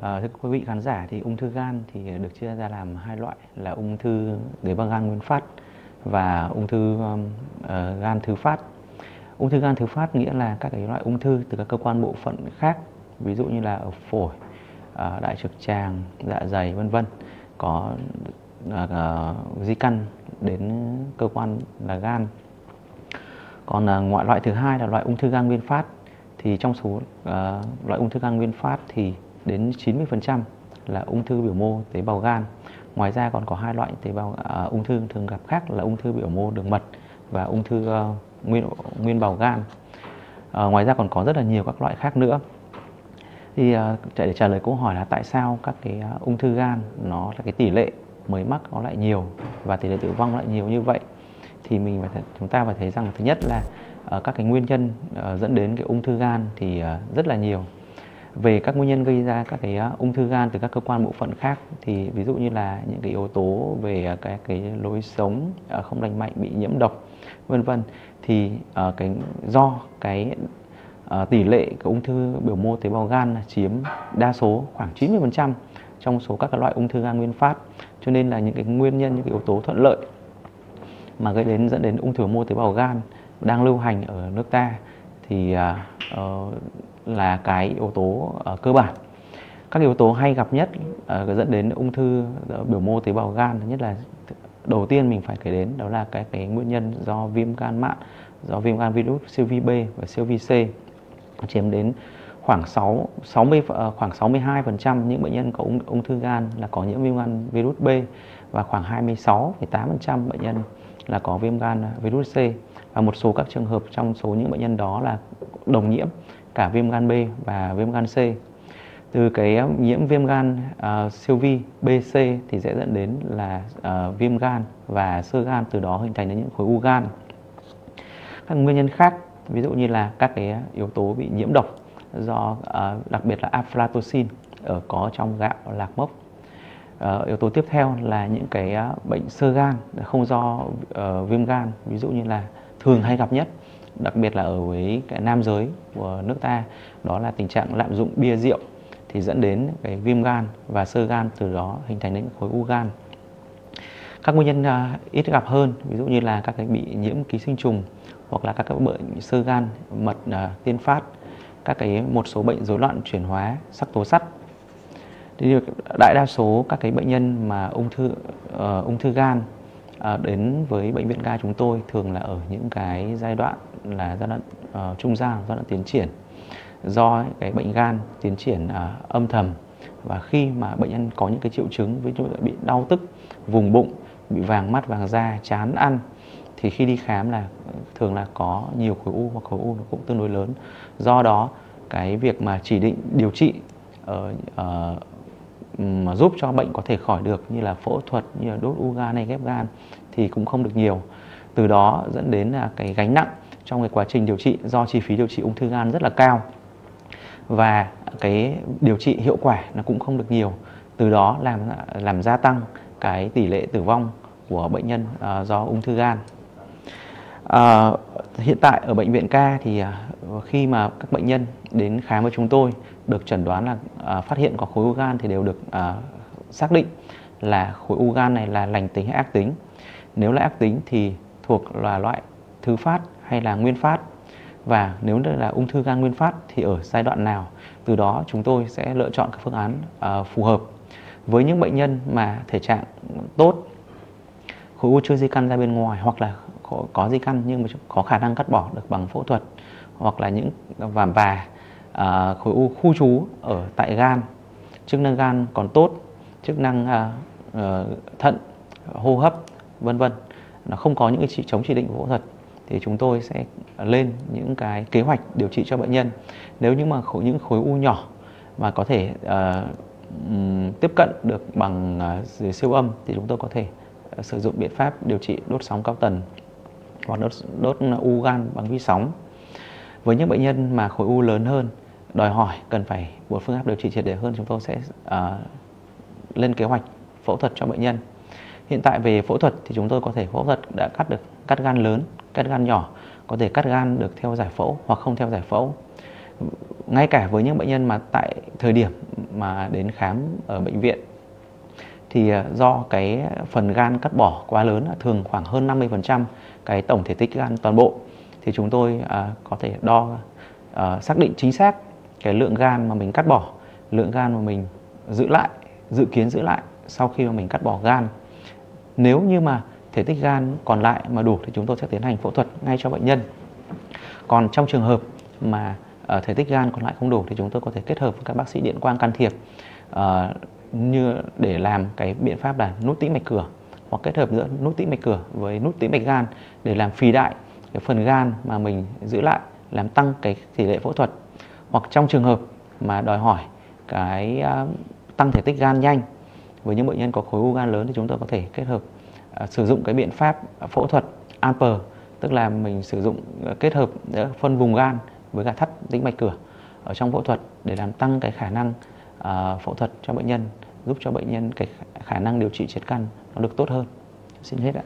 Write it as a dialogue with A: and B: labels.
A: À, thưa quý vị khán giả thì ung thư gan thì được chia ra làm hai loại là ung thư tế bào gan nguyên phát và ung thư um, uh, gan thứ phát. Ung thư gan thứ phát nghĩa là các cái loại ung thư từ các cơ quan bộ phận khác, ví dụ như là ở phổi, uh, đại trực tràng, dạ dày vân vân có uh, uh, di căn đến cơ quan là gan. Còn uh, ngoại loại thứ hai là loại ung thư gan nguyên phát thì trong số uh, loại ung thư gan nguyên phát thì đến 90% là ung thư biểu mô tế bào gan. Ngoài ra còn có hai loại tế bào uh, ung thư thường gặp khác là ung thư biểu mô đường mật và ung thư uh, nguyên nguyên bào gan. Uh, ngoài ra còn có rất là nhiều các loại khác nữa. Thì uh, để trả lời câu hỏi là tại sao các cái uh, ung thư gan nó là cái tỷ lệ mới mắc nó lại nhiều và tỷ lệ tử vong lại nhiều như vậy thì mình phải chúng ta phải thấy rằng thứ nhất là uh, các cái nguyên nhân uh, dẫn đến cái ung thư gan thì uh, rất là nhiều về các nguyên nhân gây ra các cái ờ, ung thư gan từ các cơ quan bộ phận khác thì ví dụ như là những cái yếu tố về ờ, cái cái lối sống ờ, không lành mạnh bị nhiễm độc vân vân. Thì uh, cái do cái uh, tỷ lệ cái ung thư biểu mô tế bào gan chiếm đa số khoảng 90% trong số các loại ung thư gan nguyên phát. Cho nên là những cái nguyên nhân những cái yếu tố thuận lợi mà gây đến dẫn đến ung thư biểu mô tế bào gan đang lưu hành ở nước ta thì uh, là cái yếu tố uh, cơ bản. Các yếu tố hay gặp nhất uh, dẫn đến ung thư ờ, biểu mô tế bào gan nhất là đầu tiên mình phải kể đến đó là cái cái nguyên nhân do viêm gan mạn do viêm gan virus siêu vi B và siêu vi C chiếm đến khoảng 6 60 khoảng 62% những bệnh nhân có ung, ung thư gan là có nhiễm viêm gan virus B và khoảng 26,8% bệnh nhân là có viêm gan virus C. Và một số các trường hợp trong số những bệnh nhân đó là đồng nhiễm cả viêm gan B và viêm gan C. Từ cái um, nhiễm viêm gan uh, siêu vi BC thì sẽ dẫn đến là uh, viêm gan và sơ gan từ đó hình thành những khối u gan. Các nguyên nhân khác ví dụ như là các cái uh, yếu tố bị nhiễm độc do uh, đặc biệt là aflatoxin ở có trong gạo lạc mốc. Uh, yếu tố tiếp theo là những cái uh, bệnh sơ gan không do uh, viêm gan ví dụ như là thường hay gặp nhất đặc biệt là ở với cái nam giới của nước ta đó là tình trạng lạm dụng bia rượu thì dẫn đến cái viêm gan và sơ gan từ đó hình thành đến khối u gan. Các nguyên nhân uh, ít gặp hơn ví dụ như là các cái bị nhiễm ký sinh trùng hoặc là các cái bệnh sơ gan mật uh, tiên phát các cái một số bệnh rối loạn chuyển hóa sắc tố sắt. Thì đại đa số các cái bệnh nhân mà ung thư uh, ung thư gan À, đến với bệnh viện ca chúng tôi thường là ở những cái giai đoạn là giai đoạn uh, trung gian giai đoạn tiến triển do cái bệnh gan tiến triển uh, âm thầm. Và khi mà bệnh nhân có những cái triệu chứng ví dụ bị đau tức vùng bụng bị vàng mắt vàng da chán ăn thì khi đi khám là thường là có nhiều khối u hoặc khối u nó cũng tương đối lớn. Do đó cái việc mà chỉ định điều trị ở ở mà giúp cho bệnh có thể khỏi được như là phẫu thuật như là đốt u gan hay ghép gan thì cũng không được nhiều. Từ đó dẫn đến là cái gánh nặng trong cái quá trình điều trị do chi phí điều trị ung thư gan rất là cao. Và cái điều trị hiệu quả nó cũng không được nhiều. Từ đó làm làm gia tăng cái tỷ lệ tử vong của bệnh nhân uh, do ung thư gan. Uh, hiện tại ở bệnh viện ca thì à, khi mà các bệnh nhân đến khám với chúng tôi được chẩn đoán là à, phát hiện có khối u gan thì đều được à, xác định là khối u gan này là lành tính hay ác tính. Nếu là ác tính thì thuộc là loại thứ phát hay là nguyên phát. Và nếu là ung thư gan nguyên phát thì ở giai đoạn nào từ đó chúng tôi sẽ lựa chọn các phương án uh, phù hợp. Với những bệnh nhân mà thể trạng tốt khối u chưa di căn ra bên ngoài hoặc là có, có di căn nhưng mà có khả năng cắt bỏ được bằng phẫu thuật hoặc là những và và uh, khối u khu trú ở tại gan. Chức năng gan còn tốt chức năng uh, uh, thận hô hấp vân vân nó không có những cái chỉ chống chỉ định của phẫu thuật. Thì chúng tôi sẽ lên những cái kế hoạch điều trị cho bệnh nhân. Nếu như mà khối, những khối u nhỏ mà có thể uh, tiếp cận được bằng uh, siêu âm thì chúng tôi có thể uh, sử dụng biện pháp điều trị đốt sóng cao tần hoặc đốt, đốt u gan bằng vi sóng. Với những bệnh nhân mà khối u lớn hơn đòi hỏi cần phải một phương pháp điều trị triệt để hơn. Chúng tôi sẽ uh, lên kế hoạch phẫu thuật cho bệnh nhân. Hiện tại về phẫu thuật thì chúng tôi có thể phẫu thuật đã cắt được cắt gan lớn cắt gan nhỏ có thể cắt gan được theo giải phẫu hoặc không theo giải phẫu. Ngay cả với những bệnh nhân mà tại thời điểm mà đến khám ở bệnh viện thì à, do cái phần gan cắt bỏ quá lớn à, thường khoảng hơn 50% cái tổng thể tích gan toàn bộ, thì chúng tôi à, có thể đo xác định chính xác cái lượng gan mà mình cắt bỏ, lượng gan mà mình giữ lại, dự kiến giữ lại sau khi mà mình cắt bỏ gan. Nếu như mà thể tích gan còn lại mà đủ thì chúng tôi sẽ tiến hành phẫu thuật ngay cho bệnh nhân. Còn trong trường hợp mà thể tích gan còn lại không đủ thì chúng tôi có thể kết hợp với các bác sĩ điện quang can thiệp như để làm cái biện pháp là nút tĩnh mạch cửa hoặc kết hợp giữa nút tĩnh mạch cửa với nút tĩnh mạch gan để làm phì đại cái phần gan mà mình giữ lại, làm tăng cái tỷ lệ phẫu thuật. Hoặc trong trường hợp mà đòi hỏi cái à, tăng thể tích gan nhanh với những bệnh nhân có khối u gan lớn thì chúng tôi có thể kết hợp à, sử dụng cái biện pháp phẫu thuật Amper tức là mình sử dụng à, kết hợp phân vùng gan với cả thắt tĩnh mạch cửa ở trong phẫu thuật để làm tăng cái khả năng À, phẫu thuật cho bệnh nhân, giúp cho bệnh nhân cái khả năng điều trị triệt căn nó được tốt hơn. Xin hết ạ.